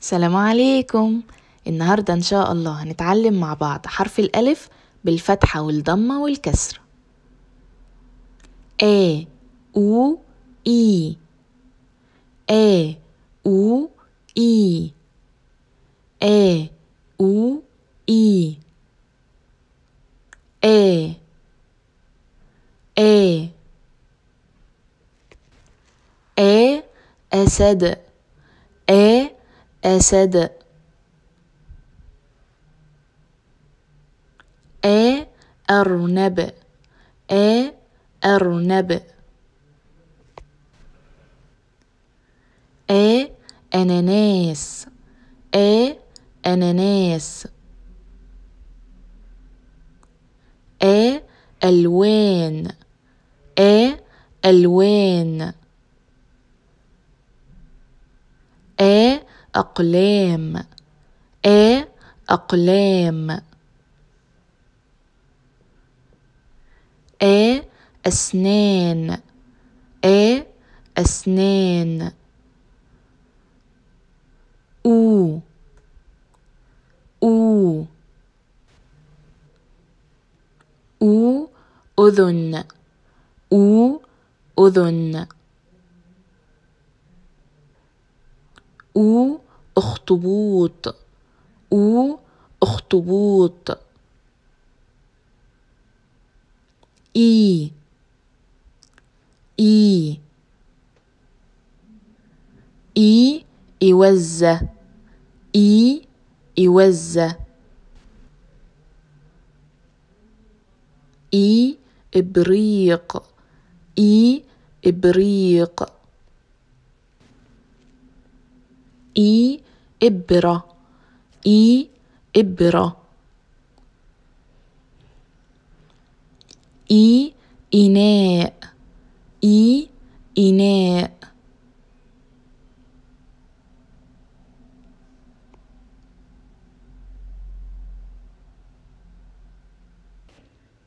السلام عليكم. النهاردة إن شاء الله هنتعلم مع بعض حرف الألف بالفتحة والضمة والكسر. آ أو إي آ أو إي آ أو إي آ آ آ أسد آ أسد. آ أرنب. آ أرنب. آ أناناس. آ أناناس. آ ألوان. آ ألوان. آ أقلام. آ أقلام. آ أسنان. آ أسنان. أو أو أو أذن. أو أذن. أو أخطبوط. أو أخطبوط. إي. إي. إي إوزة إي إوزة إي إبريق. إي إبريق. إي إبرة. إي إبرة. إي إناء. إي إناء.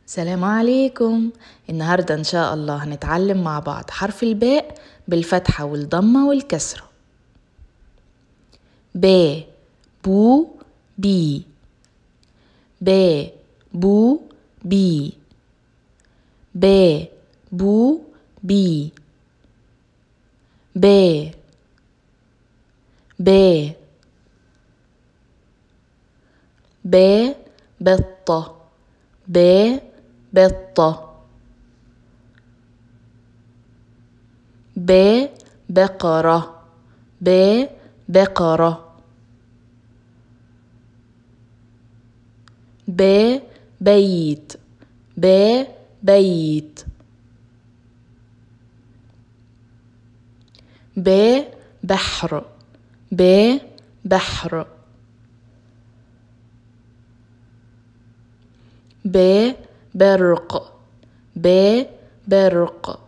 السلام عليكم. النهاردة إن شاء الله هنتعلم مع بعض حرف الباء بالفتحة والضمة والكسرة. ب بو بي ب بو بي ب بو بي ب ب. ب بطة ب بطة ب بقرة. ب بقرة. ب بيت. ب بيت. ب بحر. ب بحر. ب برق. ب برق.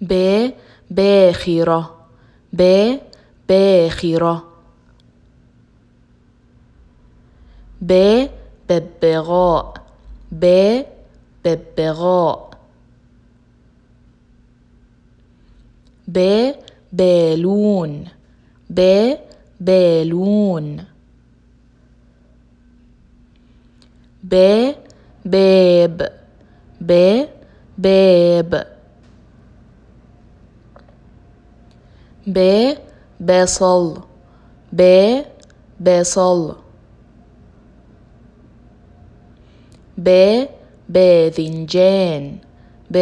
ب باخرة. ب باخرة. ب ببغاء. ب ببغاء. ب بالون. ب بالون. ب باب. ب باب. ب بصل ب بصل ب باذنجان ب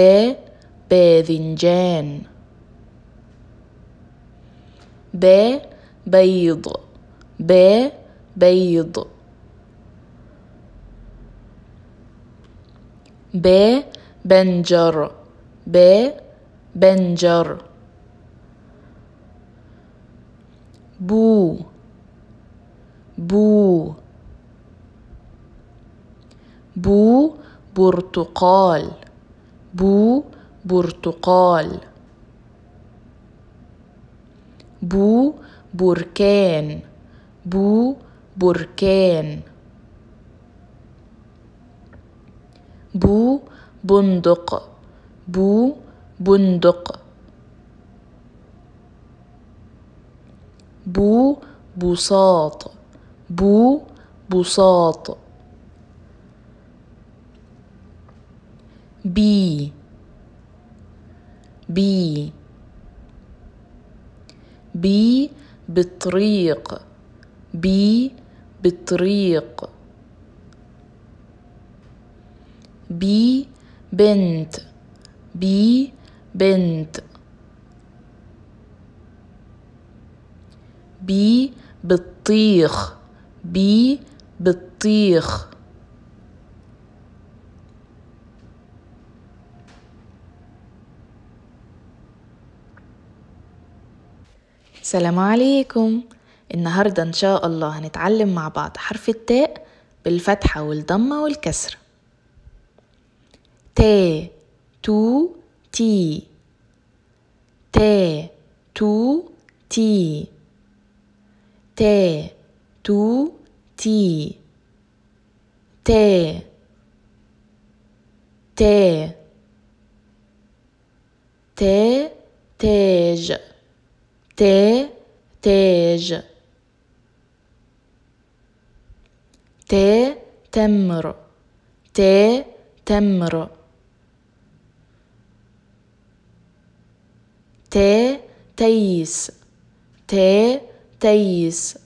باذنجان ب بيض ب بيض ب بنجر ب بنجر بو. بو. بو برتقال. بو برتقال. بو بركان. بو بركان. بو بندق. بو بندق. بو بساط. بو بساط. بي. بي. بي بطريق. بي بطريق. بي بنت. بي بنت. بي بطيخ بي بطيخ. السلام عليكم. النهاردة إن شاء الله هنتعلم مع بعض حرف التاء بالفتحة والضمة والكسرة تا تو تي. تا تو تي. تا تو تي تا تا تا تاج تا تاج تا تمر تا تمر تا تيس تا تيس.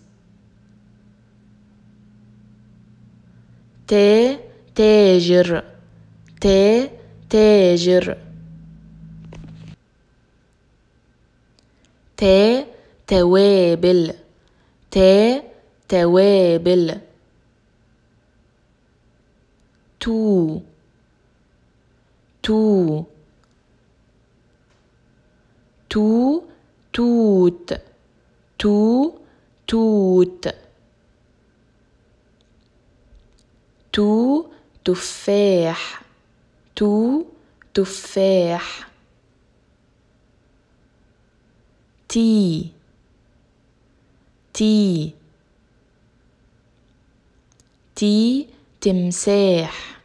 تا تاجر. تا تاجر. تا توابل. تا توابل. تو تو. تو توت. تو توت. تو تفاح. تو تفاح. تي. تي. تي تمساح.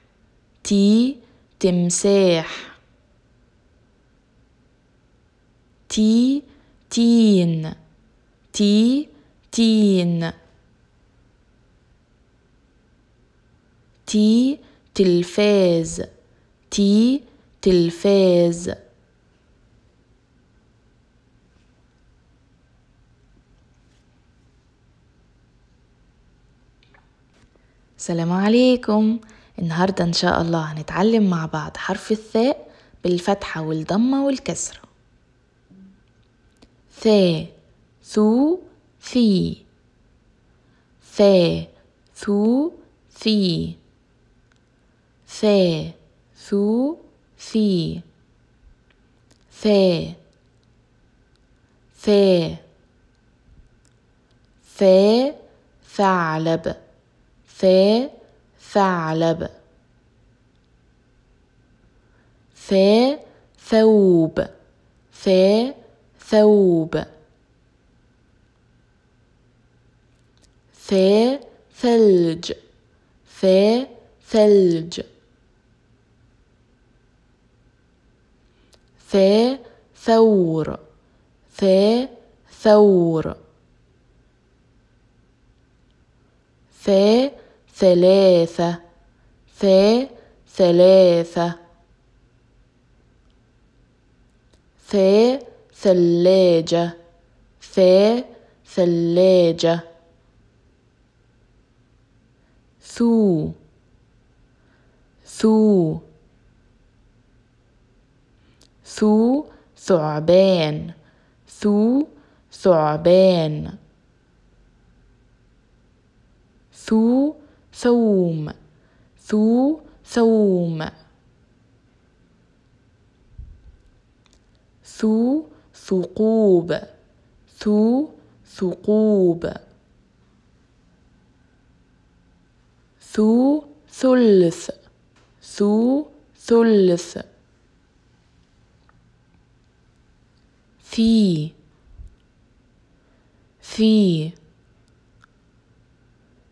تي تمساح. تي تين. تي تين. تي تلفاز. تي تلفاز. السلام عليكم. النهاردة إن شاء الله هنتعلم مع بعض حرف الثاء بالفتحة والضمة والكسرة. ثا ثو في. ثا ثو في. ثا ثو في. ثا ثا ثا ثعلب. ثا ثعلب. ثا ثوب. ثا ثوب. ثا ثلج. ثا ثلج. ثا ثور. ثا ثور. ثا ثلاثة. ثا ثلاثة. ثا ثلاجة. ثا ثلاجة. ثو ثو ثو ثعبان ثو ثعبان ثو ثوم ثو ثوم ثو ثقوب ثو ثقوب ثو ثلث. ثو ثلث. في في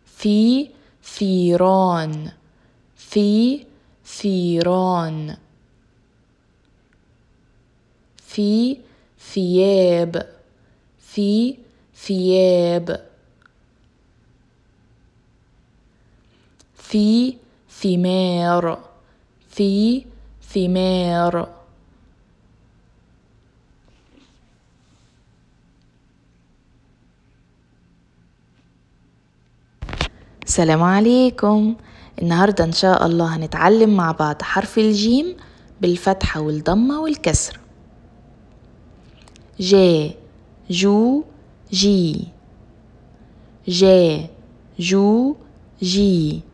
في ثيران. في ثيران. في ثياب. في ثياب. في ثمار في ثمار. السلام عليكم. النهاردة إن شاء الله هنتعلم مع بعض حرف الجيم بالفتحة والضمة والكسر. جي جو جي. جي جو جي.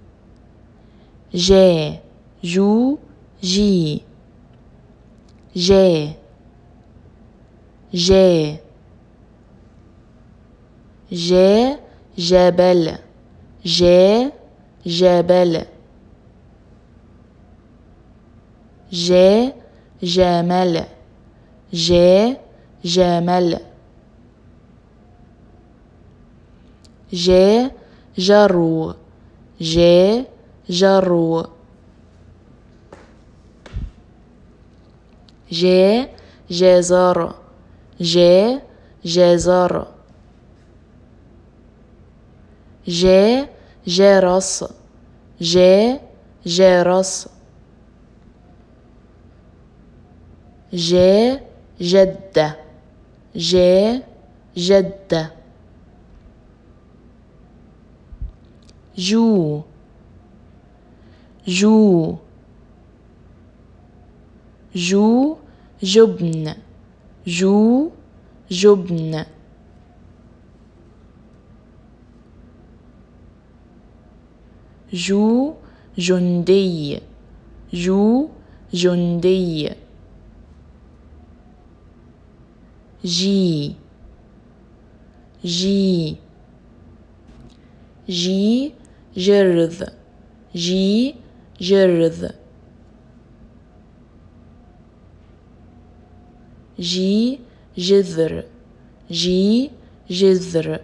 جي جو جي جي جي جي جبل جي جبل جي جمل جي جمل جي جرو جي جرو جي جزر جي جزر جي جرس جي جرس جي جدة جي جدة جو جو جو جبن. جو جبن. جو جندي. جو جندي. جي. جي. جي جرذ. جي جرذ. جي جذر. جي جذر.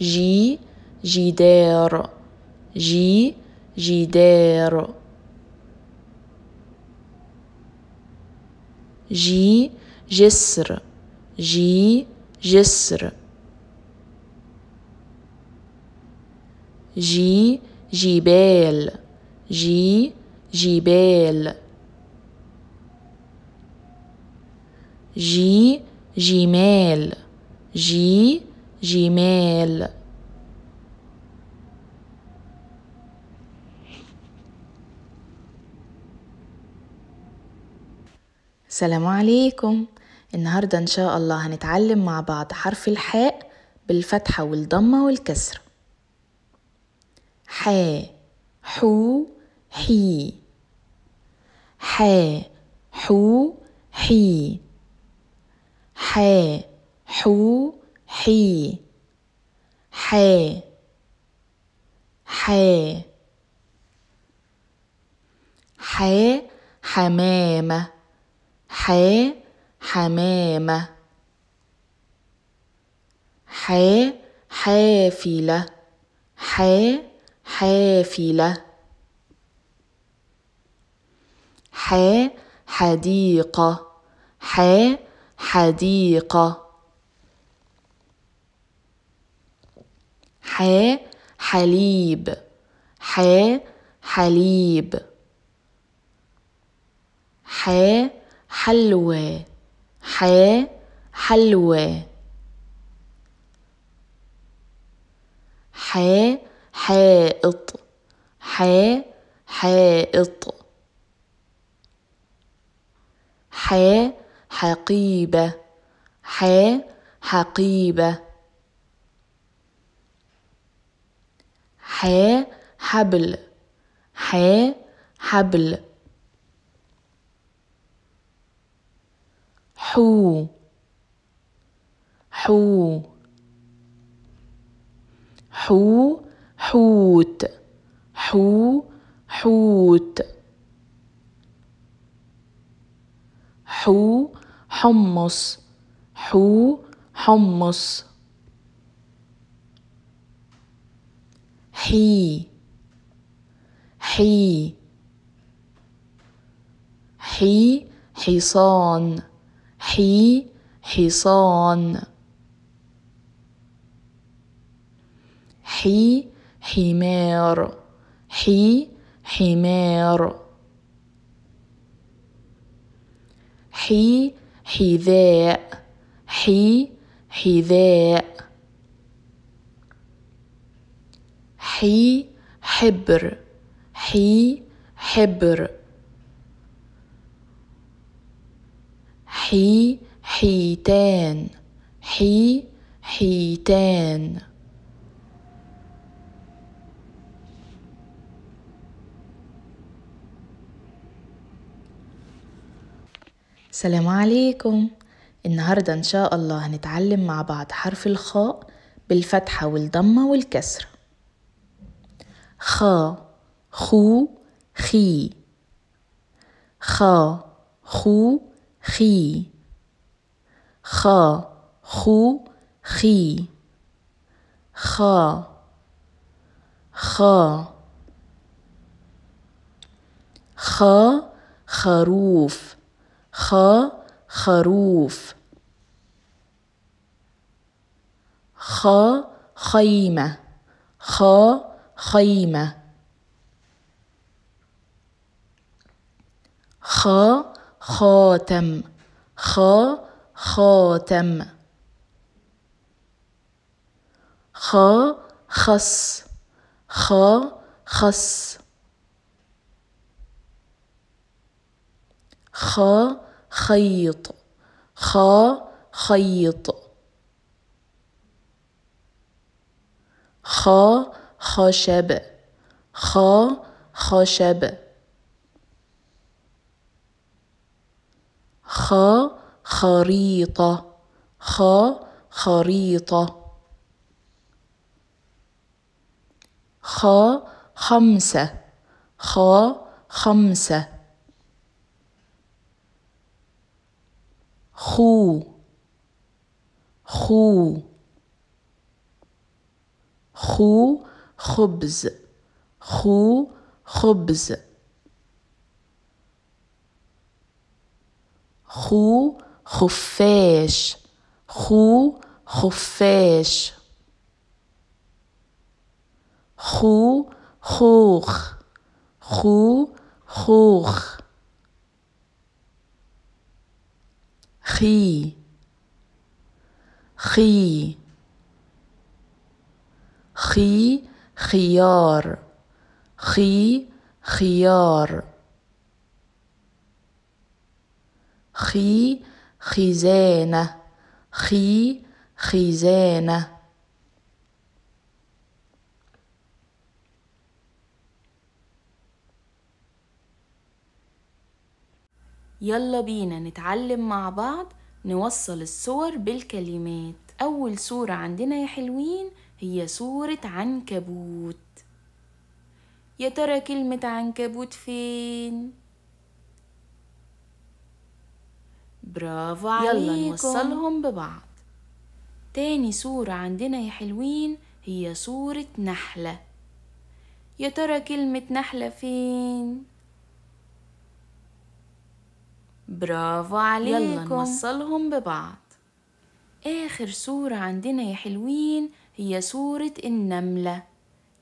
جي جدار. جي جدار. جي جسر. جي جسر. جي جبال جي جبال جي جمال جي جمال السلام عليكم. النهاردة إن شاء الله هنتعلم مع بعض حرف الحاء بالفتحة والضمة والكسر. حاء حو حي. حاء حو حي. حاء حو حي. حي حي. حي حمامة حي حمامة حي حافلة. حي حافلة. حي حديقة. حي حديقة. ح حليب. ح حليب. ح حلوى. ح حلوى. ح حائط. ح حائط. ح حقيبة ح حقيبة ح حبل ح حبل حو. حو. حو. حوت. حو حوت. حو حمص. حو حمص. حي حي. حي حصان. حي حصان. حي حمار. حي حمار. حي حذاء. حي حذاء. حي حبر. حي حبر. حي حيتان. حي حيتان. السلام عليكم. النهاردة إن شاء الله هنتعلم مع بعض حرف الخاء بالفتحة والضمة والكسرة خا خو خي. خا خو خي. خا خو خي. خا خا. خا خروف. خا خروف. خا خيمة. خا خيمة. خا خاتم. خا خاتم. خا خص. خا خص. خا خيط. خا خيط. خا خشب. خا خشب. خا خريطة خا خريطة خا خمسة. خا خمسة. خو. خو. خو خبز. خو خبز. خو خفاش خو خفاش خو خوخ. خو خوخ. خي خي خي خيار خي خيار خي خزانة خي خزانة. يلا بينا نتعلم مع بعض نوصل الصور بالكلمات. أول صورة عندنا يا حلوين هي صورة عنكبوت. يا ترى كلمة عنكبوت فين؟ برافو عليكم. يلا نوصلهم ببعض. تاني صورة عندنا يا حلوين هي صورة نحلة. يا ترى كلمة نحلة فين؟ برافو عليكم. يلا نوصلهم ببعض. آخر صورة عندنا يا حلوين هي صورة النملة.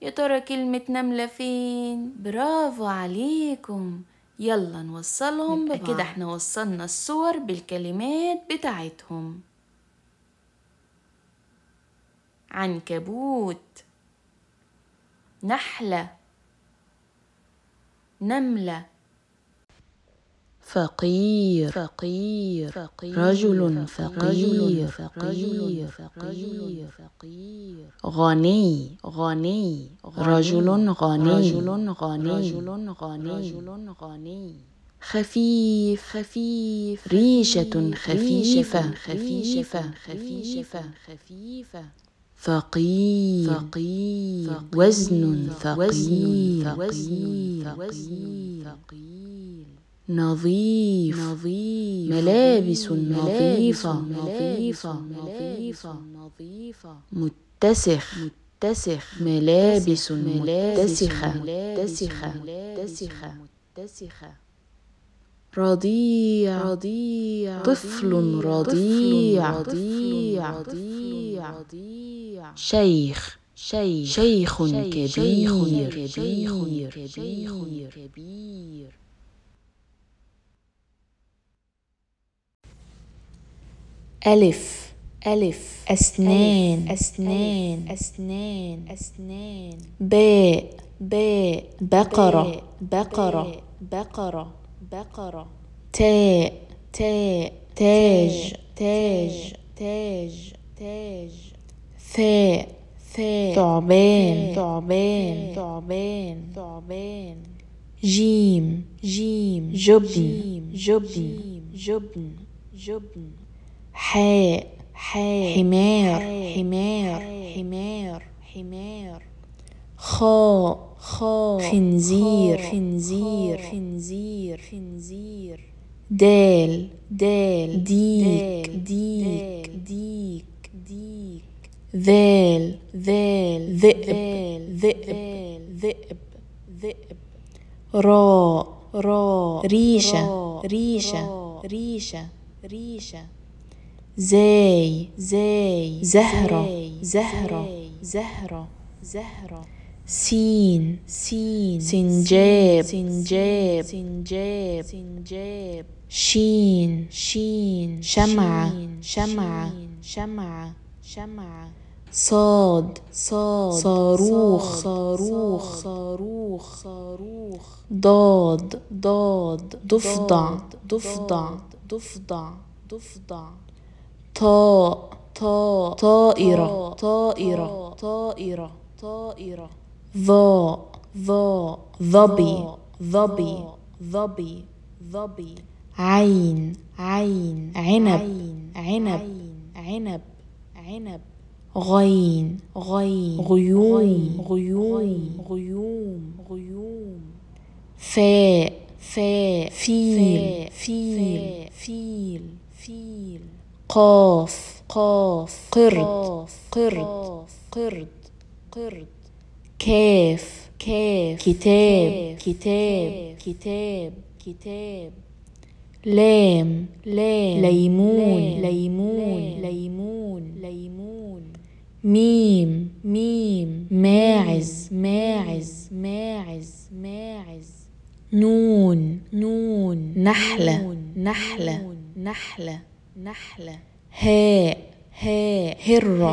يا ترى كلمة نملة فين؟ برافو عليكم. يلا نوصلهم ببعض. كده إحنا وصلنا الصور بالكلمات بتاعتهم. عنكبوت. نحلة. نملة. فقير. فقير. فقير. رجل فقير فقير. فقير. فقير غني. غني. رجل غني. رجل غني. رجل غني. رجل غني. خفيف. خفيف. ريشة خفيفة. خفيفة. خفيفة. خفيفة. ثقيل ثقيل وزن ثقيل وزن ثقيل نظيف. نظيف. ملابس نظيفة. نظيفة نظيفة. نظيفة. متسخ. متسخ. ملابس متسخة. متسخة. متسخة. متسخة. رضيع. رضيع. طفل رضيع. رضيع. رضيع. شيخ. شيخ. شيخ كبير. شيخ كبير. ألف. ألف. أسنان. أسنان. أسنان. أسنان. باء. باء. بقرة. بقرة. بقرة. بقرة. تاء. تاء. تاج. تاج. تاج. تاج. ثاء ثاء ثعبان. ثعبان. ثعبان. ثعبان. جيم. جيم. جبن. جبن. جبن. جبن. حاء حاء حمار حمار حمار حمار. خاء خاء خنزير خنزير خنزير خنزير. دال دال ديك ديك ديك ديك. ذال ذال ذئب ذئب ذئب ذئب راء راء ريشة ريشة ريشة ريشة. زاي زاي زهرة زهرة زهرة زهرة. سين سين سنجاب سنجاب سنجاب سنجاب. شين شين شمعة شمعة شمعة شمعة. صاد صاد صاروخ صاروخ صاروخ صاروخ. ضاد ضاد ضفدع ضفدع ضفدع ضفدع. طاء طاء طائرة. طائرة. طائرة. طائرة. ظاء ظاء ظبي ظبي ظبي ظبي عين. عين. عنب. عنب. عنب. عنب. غين. غين. غيوم. غيوم. غيوم. غيوم. فاء. فاء. فيل. فيل. فيل. فيل. قاف قاف قرد قرد قرد قرد كاف كاف كتاب كتاب كتاب كتاب لام لام ليمون ليمون ليمون ليمون ميم ميم ماعز ماعز ماعز ماعز نون نون نحلة نحلة نحلة. نحلة. هاء هاء. هرة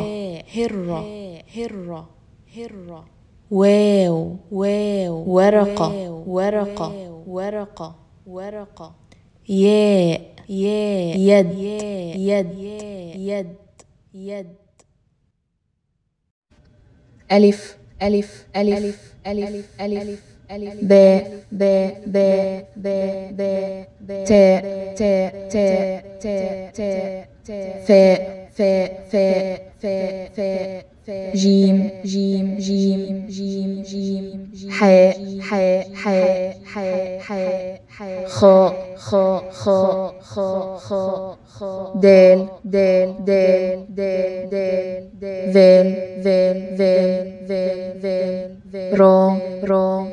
هرة هرة هرة واو. واو. ورقة. ورقة. ورقة. ورقة. ياء. ياء. يد. يد. يد. يد. ألف. ألف. ألف. ألف. ألف. ألف. باء باء باء باء باء تاء تاء تاء تاء تاء ثاء ثاء ثاء ثاء ثاء جيم جيم جيم جيم جيم حاء حاء حاء حاء حاء خ خ خ خ خ خ دل دل دل دل دل ول ول ول ول ول رو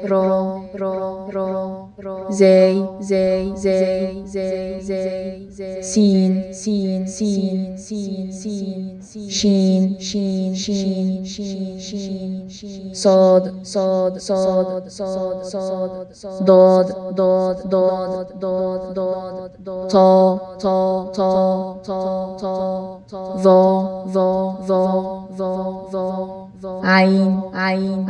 رو رو رو رو زی زی زی زی زی سین سین سین سین سین شین شین شین شین شین صاد صاد صاد صاد صاد داد داد do do do do طا طا طا طا ظا ظا ظا ظا ظا عين عين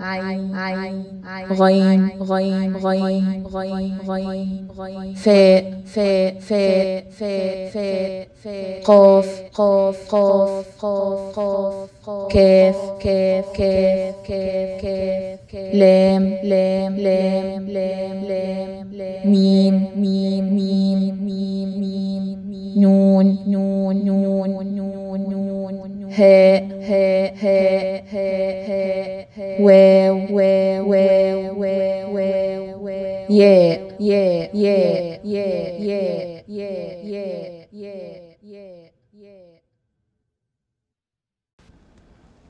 عين عين عين غين غين غين غين غين فاء فاء فاء فاء فاء قاف قاف قاف قاف قاف كاف كاف كاف كاف كاف لام لام لام لام لام ميم ميم ميم ميم ميم نون نون نون نون نون هاء هاء هاء هاء هاء واو واو واو واو واو ياء ياء ياء ياء ياء ياء ياء ياء ياء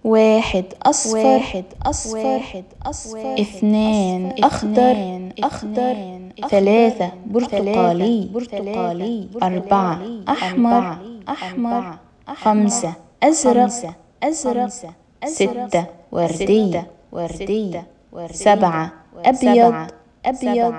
واحد أصفر واحد أصفر واحد أصفر اثنان أخضر أخضر ثلاثة برتقالي برتقالي أربعة أحمر أحمر خمسة أزرق أزرق ستة وردي وردي سبعة أبيض أبيض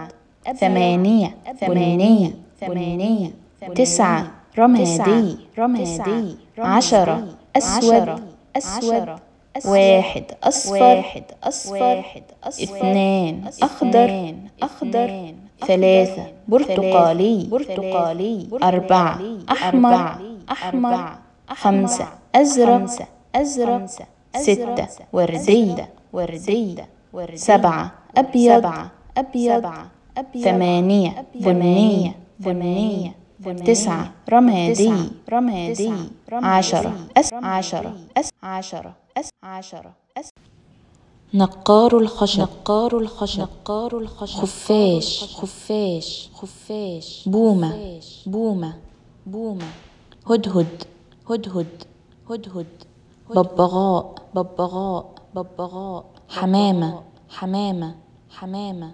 ثمانية بني بني تسعة رمادي رمادي عشرة أسود أسود واحد أصفر واحد أصفر اثنان أخضر أخضر ثلاثة برتقالي برتقالي أربعة أحمر أحمر خمسة أزرق أزرق ستة وردي وردي سبعة أبيض أبيض ثمانية بنية بنية تسعة رمادي رمادي عشرة أس عشرة أس عشرة أس عشرة أس. نقار الخشب نقار الخشب نقار الخشب خفاش خفاش خفاش بومة بومة بومة هدهد. هدهد هدهد ببغاء ببغاء ببغاء. حمامة حمامة حمامة.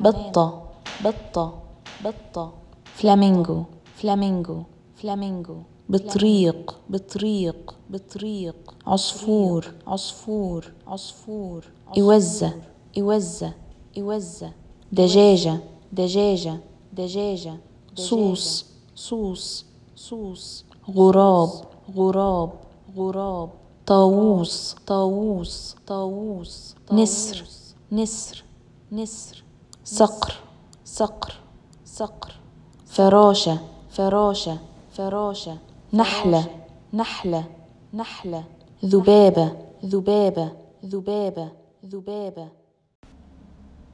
بطة بطة. بطة. فلامينغو فلامينغو. فلامينغو. بطريق بطريق. بطريق. عصفور عصفور. عصفور. يوزة يوزة يوزة دجاجة دجاجة. دجاجة. صوص صوص. صوص. غراب. غراب غراب. طاووس طاووس طاووس نسر نسر نسر. صقر صقر صقر. فراشة فراشة فراشة. نحلة نحلة نحلة. ذبابة. ذبابة ذبابة ذبابة.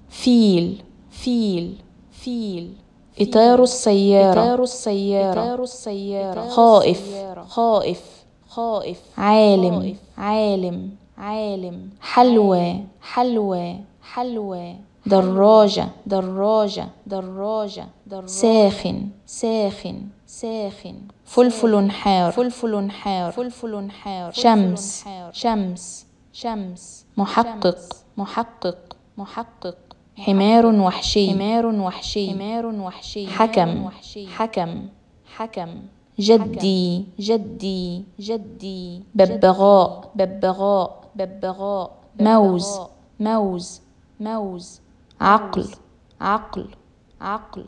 فيل. فيل فيل. إطار السيارة. إطار السيارة. إطار السيارة. خائف. خائف. خائف. عالم. عالم. عالم. حلوى حلوى حلوى دراجة. دراجة. دراجة. دراجة. ساخن. ساخن. ساخن. فلفل حار. فلفل حار. فلفل حار. شمس. شمس. شمس. محقق. محقق. محقق. حمار وحشي. حمار وحشي. حمار وحشي. حكم. حكم. حكم. جدي. جدي. جدي. ببغاء. ببغاء. ببغاء. موز. موز. موز. عقل. عقل. عقل.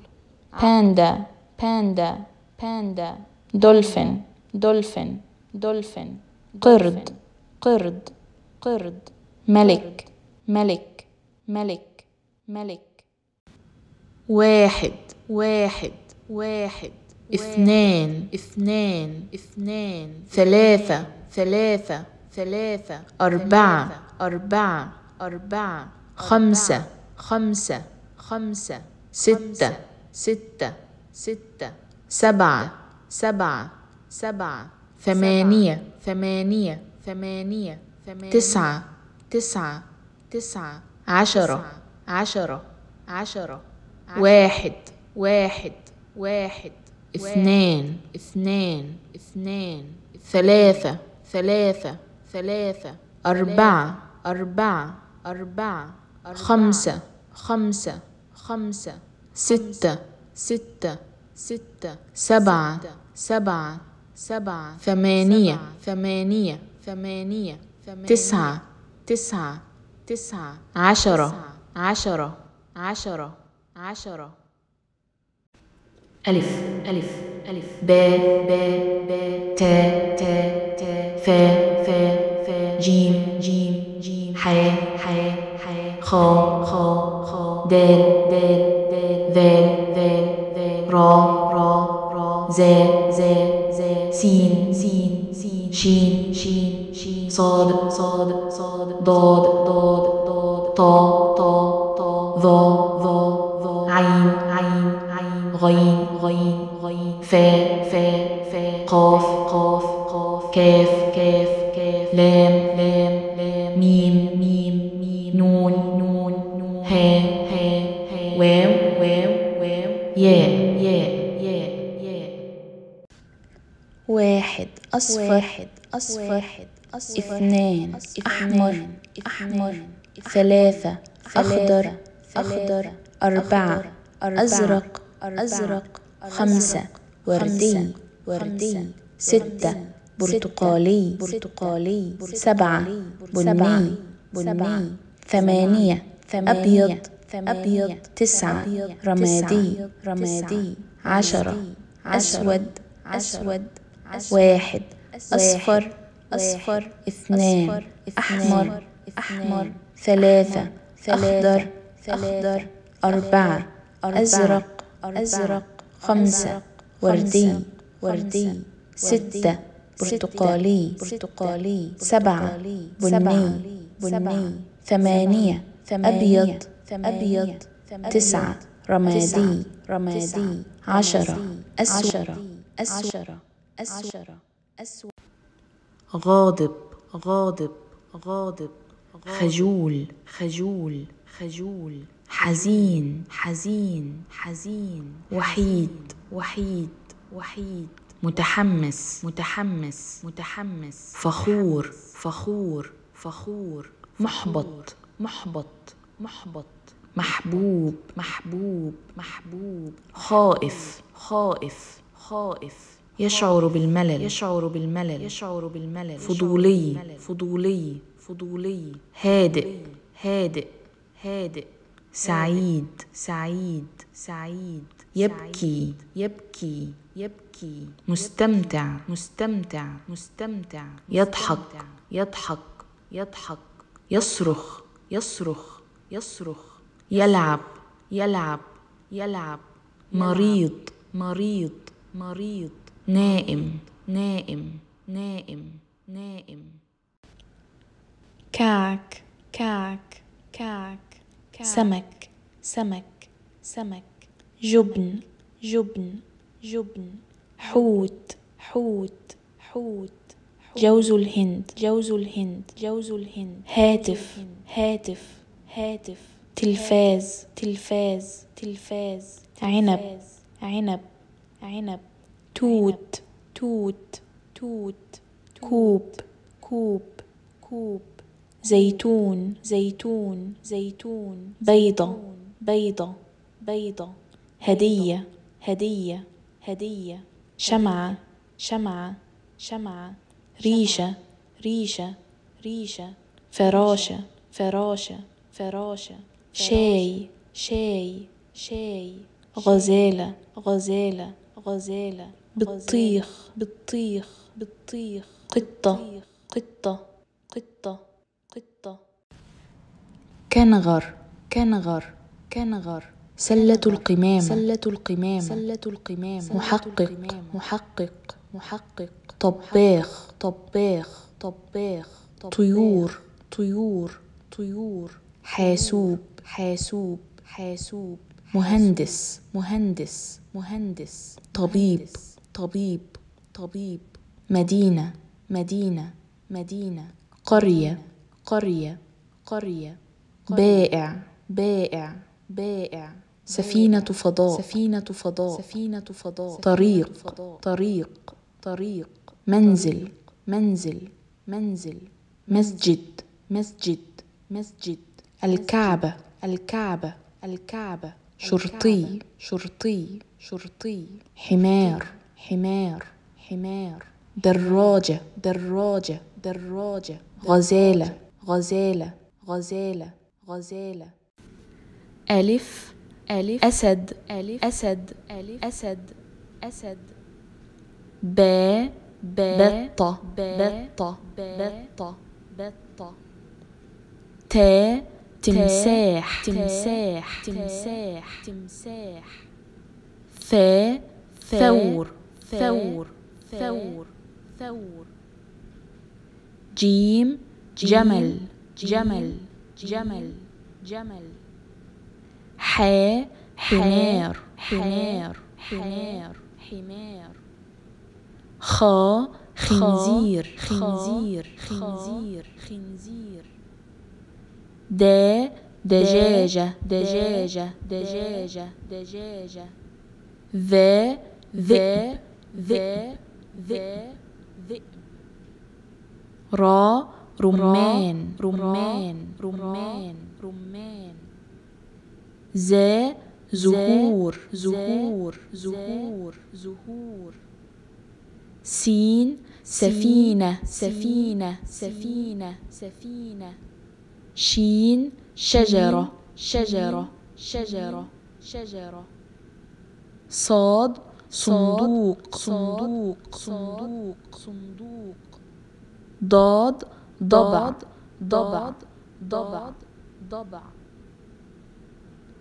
باندا. باندا. باندا. دولفين. دولفين. دولفين. قرد. قرد. قرد. ملك. ملك. ملك. ملك. واحد واحد واحد اثنان اثنان اثنان ثلاثة ثلاثة ثلاثة أربعة أربعة أربعة خمسة خمسة خمسة ستة ستة ستة سبعة سبعة سبعة ثمانية ثمانية ثمانية تسعة تسعة تسعة عشرة. عشرة عشرة واحد واحد واحد. اثنان اثنان اثنان ثلاثة ثلاثة ثلاثة. أربعة أربعة أربعة. خمسة خمسة خمسة. ستة ستة ستة. سبعة سبعة سبعة. ثمانية ثمانية ثمانية. تسعة تسعة تسعة. عشرة. عشرة عشرة عشرة. ألف ألف ألف. باء باء باء تاء تاء تاء ثاء ثاء ثاء جيم جيم جيم. حاء حاء حاء خاء خاء خاء دال دال دال ذال ذال ذال را را را زاي زاي زاي سين سين سين. شين شين شين. صاد صاد صاد ضاد ضاد ضاد طا كاف كاف كاف. لام لام لام. ميم ميم ميم. نون نون نون. ها ها ها. واو واو واو. ياء ياء ياء ياء واحد أصفر. واحد أصفر. واحد اثنان أحمر. أحمر. ثلاثة أخضر أخضر. أربعة أزرق أزرق. خمسة وردي. وردي. ستة برتقالي برتقالي سبعة بني بني ثمانية أبيض أبيض تسعة رمادي رمادي عشرة أسود أسود واحد أصفر أصفر اثنان أحمر أحمر ثلاثة أخضر أخضر أربعة أزرق أزرق خمسة وردي وردي ستة برتقالي برتقالي سبعة بني بني ثمانية أبيض أبيض تسعة رمادي رمادي عشرة أسود عشرة أسود أسود غاضب غاضب غاضب خجول خجول خجول حزين حزين حزين وحيد وحيد وحيد. متحمس متحمس متحمس. فخور فخور فخور. محبط محبط محبط. محبوب محبوب محبوب. خائف خائف خائف. يشعر بالملل. يشعر بالملل. يشعر بالملل. فضولي فضولي فضولي. هادئ هادئ هادئ. سعيد. سعيد سعيد. يبكي. يبكي. يبكي مستمتع مستمتع مستمتع يضحك يضحك يضحك. يصرخ يصرخ يصرخ. يلعب يلعب يلعب. مريض مريض مريض. نائم نائم نائم نائم. كعك كعك كعك سمك سمك سمك. جبن جبن. جبن حوت حوت حوت جوز الهند. جوز الهند. جوز الهند. هاتف. هاتف. هاتف. تلفاز. تلفاز. تلفاز. عنب. عنب. عنب. توت. توت. توت. كوب. كوب. كوب. زيتون. زيتون. زيتون. بيضة. بيضة. بيضة. هدية. هدية. هدية شمعة شمعة شمعة ريشة ريشة ريشة فراشة فراشة فراشة شاي شاي شاي غزالة غزالة غزالة بطيخ بطيخ بطيخ قطة. قطة قطة قطة. كنغر كنغر كنغر. سلة القمامة. سلة القمامة. سلة القمامة. محقق. محقق. محقق. طباخ. طباخ. طباخ. طيور. طيور. طيور. حاسوب. حاسوب. حاسوب. مهندس. مهندس. مهندس. طبيب. طبيب. طبيب. مدينة. مدينة. مدينة. قرية. قرية. قرية. بائع. بائع. بائع. سفينة فضاء. سفينة فضاء. سفينة فضاء. طريق. طريق. طريق. منزل. منزل. منزل. مسجد. مسجد. مسجد. الكعبة. الكعبة. الكعبة. شرطي. شرطي. شرطي. حمار. حمار. حمار. دراجة. دراجة. دراجة. غزالة. غزالة. غزالة. غزالة. ألف. ألف أسد ألف أسد ألف أسد. أسد. با بطة بطة بطة بطة تا تمساح تمساح تمساح. تمساح. ثا ثور ثور ثور. ثور. جيم جمل جمل جمل. جمل. حا حمار حمار حمار حمار خا خنزير خنزير خنزير خنزير. دا دجاجة دجاجة دجاجة دجاجة. ذا ذئب ذئب ذئب ذئب. را رمان رمان رمان رمان ز زهور زهور زهور زهور سين سفينة سفينة سفينة سفينة شين شجرة شجرة شجرة شجرة صاد صندوق. صندوق. صندوق. صندوق. ضاد ضبع ضبع ضبع ضبع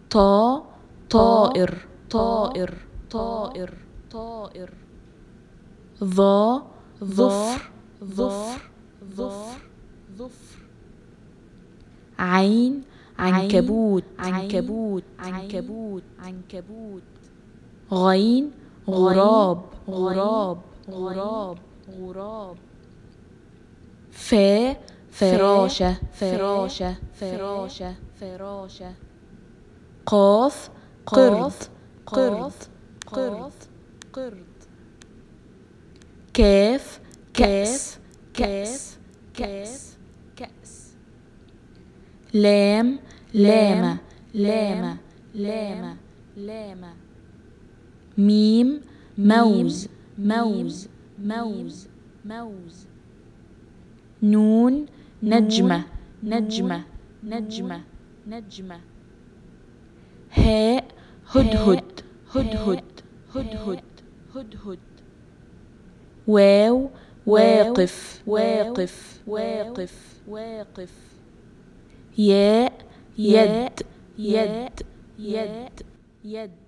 طا طائر. طائر. طائر. طائر. ظا ظفر. ظفر. ظفر. ظفر. عين. عنكبوت. عنكبوت. عنكبوت. عنكبوت. غين. غراب. غراب. غراب. غراب. ف فراشة. فراشة. فراشة. فراشة. قاف قرد قرد قرد قرد كاف كاف كاف كاف كأس لام لامة لامة لامة لامة ميم موز موز موز موز. نون نجمة نجمة نجمة نجمة. هاء هدهد هدهد هدهد هدهد واو واقف واقف واقف واقف. ياء يد يد يد يد.